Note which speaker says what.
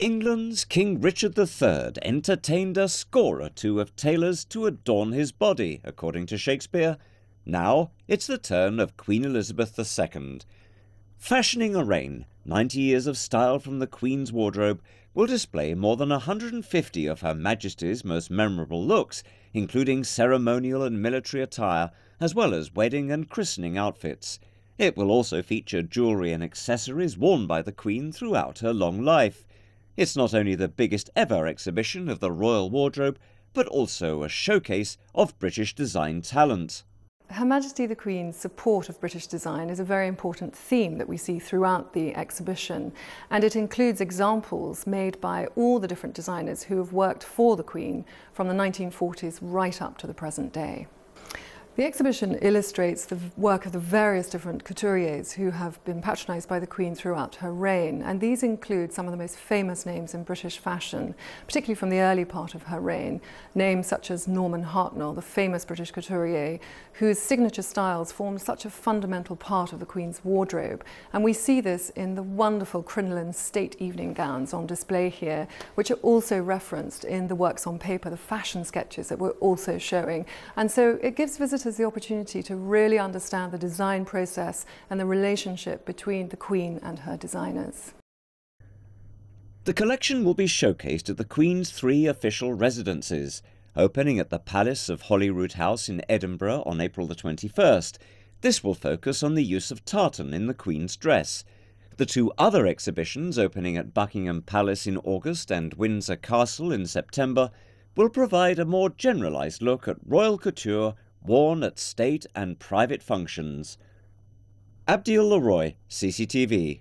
Speaker 1: England's King Richard III entertained a score or two of tailors to adorn his body, according to Shakespeare. Now it's the turn of Queen Elizabeth II. Fashioning a Reign 90 Years of Style from the Queen's Wardrobe will display more than 150 of Her Majesty's most memorable looks, including ceremonial and military attire, as well as wedding and christening outfits. It will also feature jewellery and accessories worn by the Queen throughout her long life. It's not only the biggest ever exhibition of the royal wardrobe, but also a showcase of British design talent.
Speaker 2: Her Majesty the Queen's support of British design is a very important theme that we see throughout the exhibition, and it includes examples made by all the different designers who have worked for the Queen from the 1940s right up to the present day. The exhibition illustrates the work of the various different couturiers who have been patronised by the Queen throughout her reign, and these include some of the most famous names in British fashion, particularly from the early part of her reign. Names such as Norman Hartnell, the famous British couturier, whose signature styles formed such a fundamental part of the Queen's wardrobe. And we see this in the wonderful crinoline state evening gowns on display here, which are also referenced in the works on paper, the fashion sketches that we're also showing. And so it gives visitors visitors the opportunity to really understand the design process and the relationship between the Queen and her designers.
Speaker 1: The collection will be showcased at the Queen's three official residences, opening at the Palace of Holyrood House in Edinburgh on April the 21st. This will focus on the use of tartan in the Queen's dress. The two other exhibitions, opening at Buckingham Palace in August and Windsor Castle in September, will provide a more generalised look at royal couture worn at state and private functions. Abdiel Leroy, CCTV.